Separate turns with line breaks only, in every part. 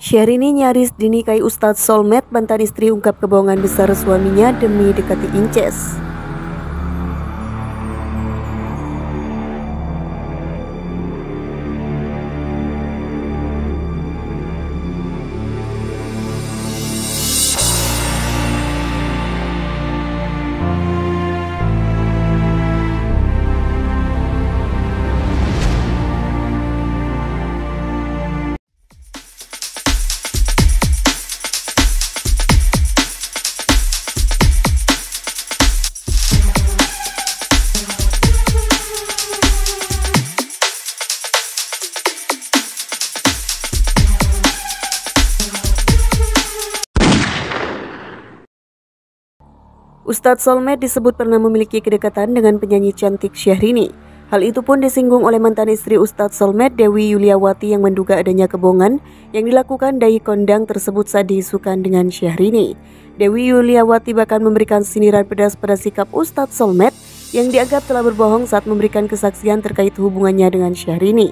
Syahrini nyaris dinikahi Ustadz Solmed, mantan istri ungkap kebohongan besar suaminya demi dekati Inces. Ustadz Solmed disebut pernah memiliki kedekatan dengan penyanyi cantik Syahrini. Hal itu pun disinggung oleh mantan istri Ustadz Solmed Dewi Yuliawati yang menduga adanya kebohongan yang dilakukan Dai Kondang tersebut saat diisukan dengan Syahrini. Dewi Yuliawati bahkan memberikan sindiran pedas pada sikap Ustadz Solmed yang dianggap telah berbohong saat memberikan kesaksian terkait hubungannya dengan Syahrini.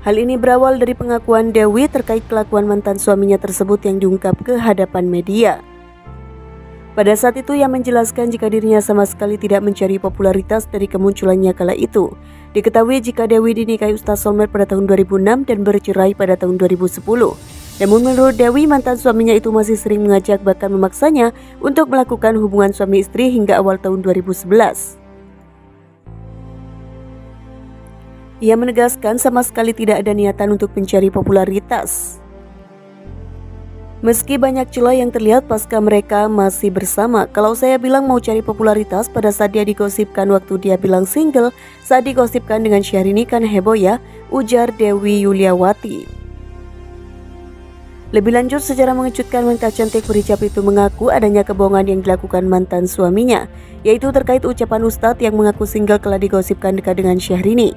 Hal ini berawal dari pengakuan Dewi terkait kelakuan mantan suaminya tersebut yang diungkap ke hadapan media. Pada saat itu ia menjelaskan jika dirinya sama sekali tidak mencari popularitas dari kemunculannya kala itu. Diketahui jika Dewi dinikahi Ustaz Solmed pada tahun 2006 dan bercerai pada tahun 2010. Namun menurut Dewi, mantan suaminya itu masih sering mengajak bahkan memaksanya untuk melakukan hubungan suami istri hingga awal tahun 2011. Ia menegaskan sama sekali tidak ada niatan untuk mencari popularitas. Meski banyak celah yang terlihat pasca mereka masih bersama, kalau saya bilang mau cari popularitas pada saat dia digosipkan waktu dia bilang single, saat digosipkan dengan Syahrini kan heboh ya, ujar Dewi Yuliawati. Lebih lanjut, secara mengejutkan wanita cantik berhijab itu mengaku adanya kebohongan yang dilakukan mantan suaminya, yaitu terkait ucapan Ustadz yang mengaku single telah digosipkan dekat dengan Syahrini.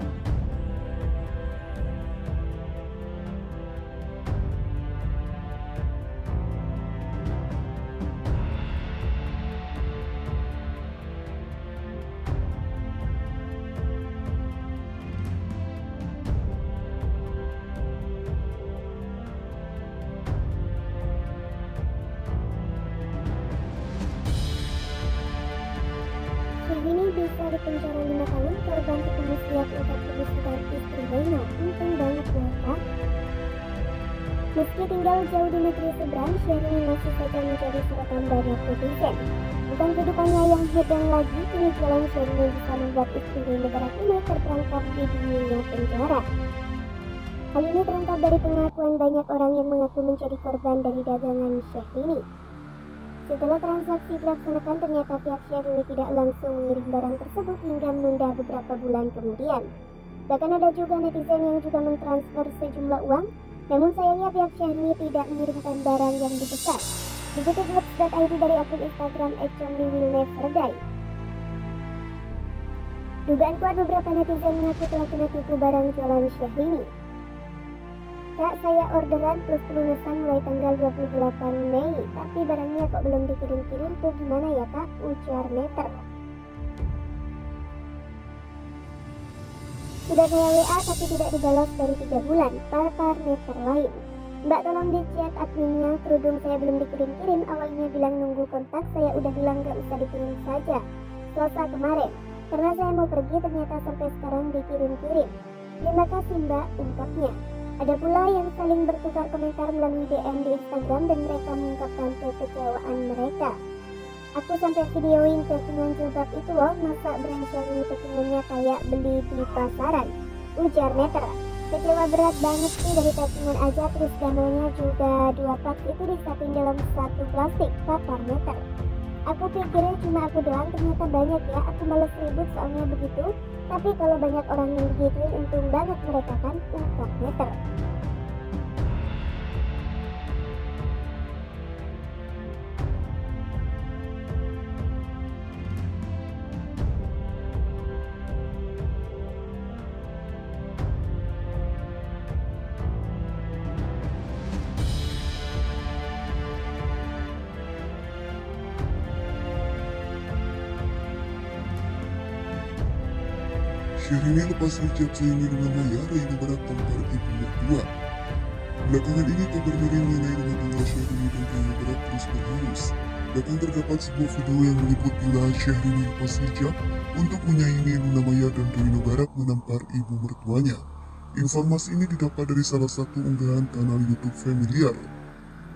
Ini bisa dipenjara lima tahun korban ketulis lihat untuk dan istri Zainal untung ya kak Meski tinggal jauh di negeri seberang, Syahrini masih saja menjadi sorotan banyak netizen. Bukan kehidupannya yang hedon lagi, kini jalan Syahrini bisa membuat istri negara ini terperangkap di dunia penjara. Hal ini terungkap dari pengakuan banyak orang yang mengaku menjadi korban dari dagangan Syahrini. Setelah transaksi dilaksanakan, ternyata pihak Syahrini tidak langsung mengirim barang tersebut hingga menunda beberapa bulan kemudian. Bahkan ada juga netizen yang juga mentransfer sejumlah uang, namun sayangnya pihak Syahrini tidak mengirimkan barang yang dipesan. Dikutip Webs.id dari akun Instagram @chomli will never die. Dugaan kuat beberapa netizen mengaku telah kena tipu barang jualan Syahrini. Saya orderan plus pelunasan mulai tanggal 28 Mei, tapi barangnya kok belum dikirim-kirim tuh gimana ya kak? Ujar meter. Sudah saya WA tapi tidak dibalas dari tiga bulan, par meter lain. Mbak tolong dicek adminnya, kerudung saya belum dikirim-kirim, awalnya bilang nunggu kontak, saya udah bilang gak usah dikirim saja. Selasa kemarin, karena saya mau pergi ternyata sampai sekarang dikirim-kirim. Terima kasih mbak, ungkapnya. Ada pula yang saling bertukar komentar melalui DM di Instagram dan mereka mengungkapkan kekecewaan mereka. Aku sampai videoin packingan jilbab itu loh, masa Xiaomi packingannya kayak beli di pasaran. Ujar Meter. Kecewa berat banget sih dari packingan aja, terus gambarnya juga dua pak itu disatuin dalam satu plastik, kapar Meter. Aku pikirnya cuma aku doang, ternyata banyak ya. Aku males ribut soalnya begitu. Tapi kalau banyak orang yang begituin, untung banget mereka kan, ungkap meter.
Syahrini lepas hijab seiring dengan layar yang ibarat tampar ibu mertua. Belakangan ini kabar miring mengenai rumah tangga Syahrini dan Raya Berat terus berhembus. Bahkan terdapat sebuah video yang menyebut bila Syahrini lepas hijab untuk menyaingi Luna Maya dan Rino Barat menampar ibu mertuanya. Informasi ini didapat dari salah satu unggahan kanal YouTube familiar.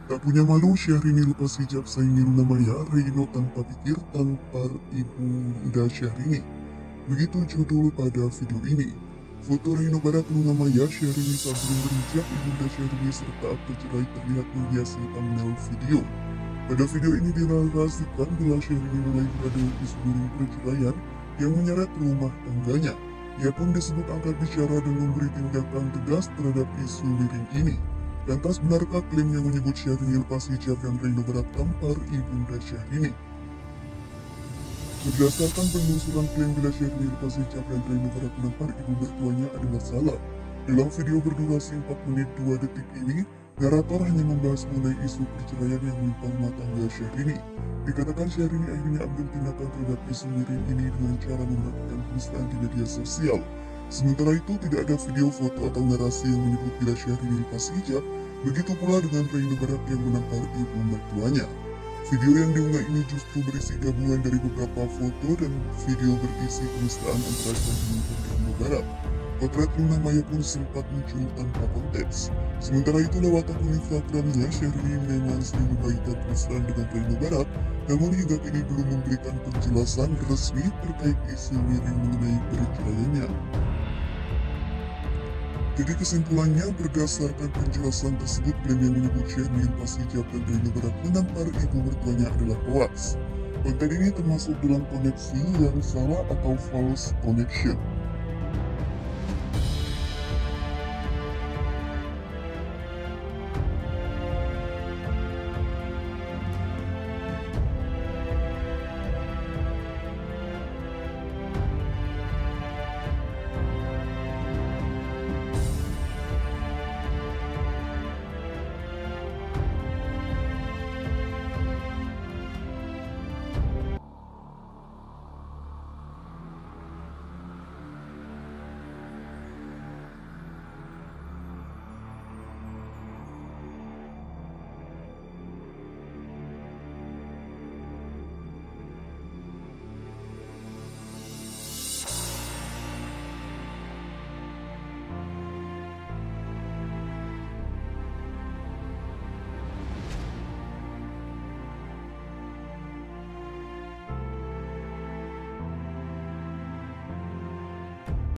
Tak punya malu, Syahrini lepas hijab saingi Luna Maya, Rino tanpa pikir tampar ibu Ida Syahrini. Begitu judul pada video ini. Foto Rino Barat Luna Maya Syahrini saat belum berhijab Ibunda Syahrini serta akte cerai terlihat menghiasi thumbnail video. Pada video ini dinarasikan bila Syahrini mulai berada isu miring perceraian yang menyeret rumah tangganya. Ia pun disebut angkat bicara dan memberi tindakan tegas terhadap isu miring ini. Lantas benarkah klaim yang menyebut Syahrini lepas hijab yang Rino Barat tampar Ibunda Syahrini? Berdasarkan penelusuran klaim bila hijab dan Reno Barat menampar ibu mertuanya adalah salah. Dalam video berdurasi 4 menit 2 detik ini, narator hanya membahas mengenai isu perceraian yang menimpa rumah tangga Syahrini. Dikatakan Syahrini akhirnya ambil tindakan terhadap isu miring ini dengan cara membagikan penistaan di media sosial. Sementara itu, tidak ada video foto atau narasi yang menyebut bila Syahrini lepas hijab, begitu pula dengan Reno Barat yang menampar ibu mertuanya. Video yang diunggah ini justru berisi gabungan dari beberapa foto dan video berisi penistaan antara dan Rino Barat. Potret Luna Maya pun sempat muncul tanpa konteks. Sementara itu lewat akun Instagramnya, Syahrini memang sering membagikan penistaan dengan Rino Barat, namun hingga kini belum memberikan penjelasan resmi terkait isu miring mengenai perceraiannya. Jadi kesimpulannya berdasarkan penjelasan tersebut klaim yang menyebut Syahrini pas hijab dan Rino Barat menampar ibu mertuanya adalah hoax. Konten ini termasuk dalam koneksi yang salah atau false connection.